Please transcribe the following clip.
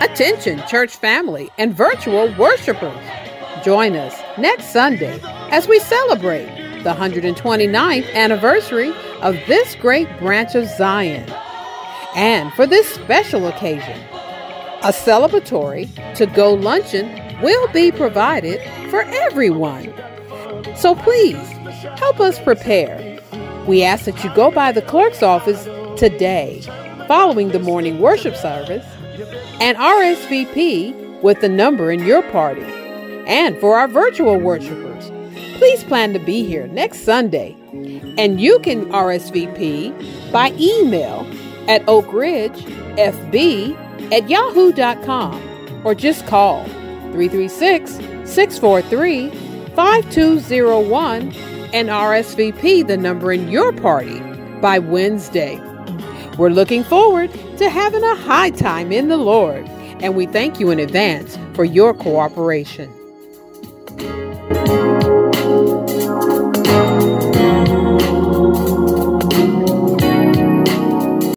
Attention, church family and virtual worshipers. Join us next Sunday as we celebrate the 129th anniversary of this great branch of Zion. And for this special occasion, a celebratory to go luncheon will be provided for everyone. So please help us prepare. We ask that you go by the clerk's office today, following the morning worship service, and RSVP with the number in your party. And for our virtual worshipers, please plan to be here next Sunday. And you can RSVP by email at oakridgefb at yahoo.com or just call 336 643 5201 and RSVP the number in your party by Wednesday. We're looking forward to having a high time in the Lord, and we thank you in advance for your cooperation.